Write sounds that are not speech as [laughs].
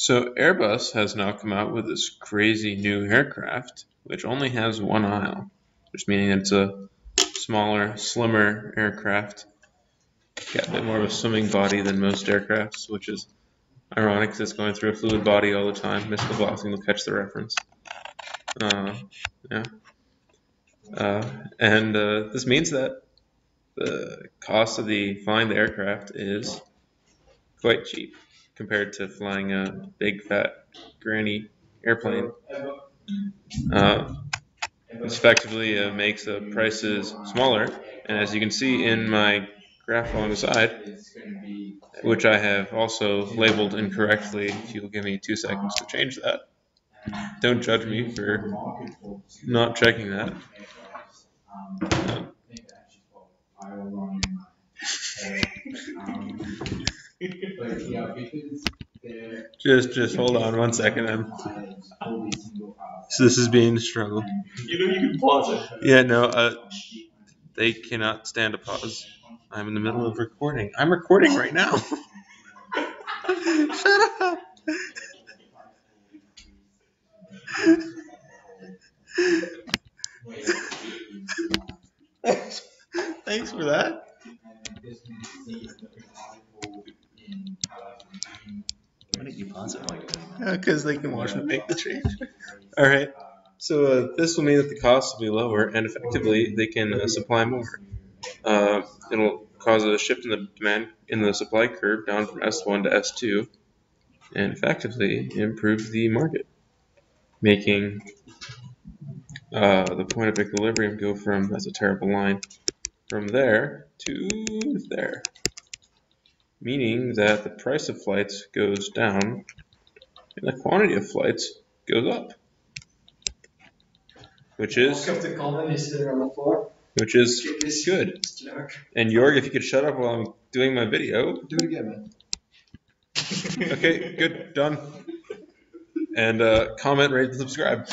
So Airbus has now come out with this crazy new aircraft, which only has one aisle, just meaning it's a smaller, slimmer aircraft. Got a bit more of a swimming body than most aircrafts, which is ironic because it's going through a fluid body all the time. Mr. Blossing will catch the reference. Uh, yeah. Uh, and uh, this means that the cost of the flying the aircraft is quite cheap compared to flying a big fat granny airplane. Uh, effectively uh, makes the prices smaller, and as you can see in my graph along the side, which I have also labeled incorrectly, if you'll give me two seconds to change that. Don't judge me for not checking that. Just, just hold on one second. I'm, so this is being struggled. You know you can pause it. Yeah, no, uh, they cannot stand a pause. I'm in the middle of recording. I'm recording right now. [laughs] Shut up. Thanks for that. Because they can wash and make the change. All right. So uh, this will mean that the cost will be lower, and effectively they can uh, supply more. Uh, it'll cause a shift in the demand in the supply curve down from S1 to S2, and effectively improve the market, making uh, the point of equilibrium go from that's a terrible line from there to there, meaning that the price of flights goes down and the quantity of flights goes up, which is Welcome to comedy sitting on the floor. which is good. And Jorg, if you could shut up while I'm doing my video. Do it again, man. Okay, good, done. And uh, comment, rate, and subscribe.